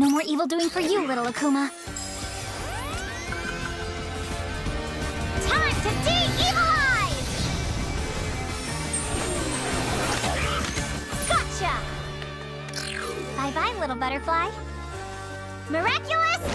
No more evil doing for you, little Akuma. Time to de-evilize! Gotcha! Bye-bye, little butterfly. Miraculous